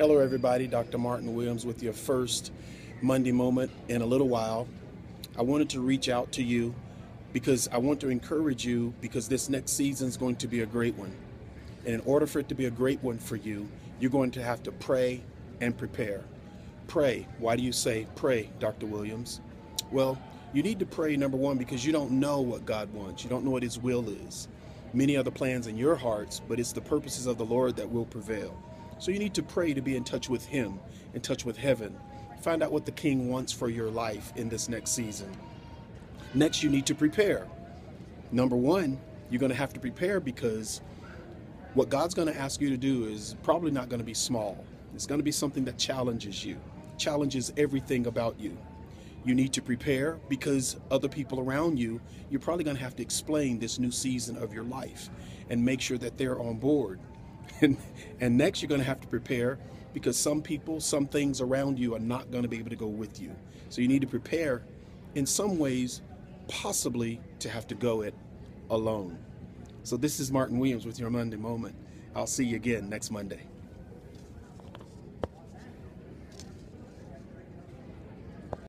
Hello, everybody. Dr. Martin Williams with your first Monday moment in a little while. I wanted to reach out to you because I want to encourage you because this next season is going to be a great one. And in order for it to be a great one for you, you're going to have to pray and prepare. Pray. Why do you say pray, Dr. Williams? Well, you need to pray, number one, because you don't know what God wants. You don't know what His will is. Many are the plans in your hearts, but it's the purposes of the Lord that will prevail. So you need to pray to be in touch with Him, in touch with heaven. Find out what the King wants for your life in this next season. Next, you need to prepare. Number one, you're going to have to prepare because what God's going to ask you to do is probably not going to be small. It's going to be something that challenges you, challenges everything about you. You need to prepare because other people around you, you're probably going to have to explain this new season of your life and make sure that they're on board. And, and next, you're going to have to prepare because some people, some things around you are not going to be able to go with you. So you need to prepare in some ways, possibly to have to go it alone. So this is Martin Williams with your Monday Moment. I'll see you again next Monday.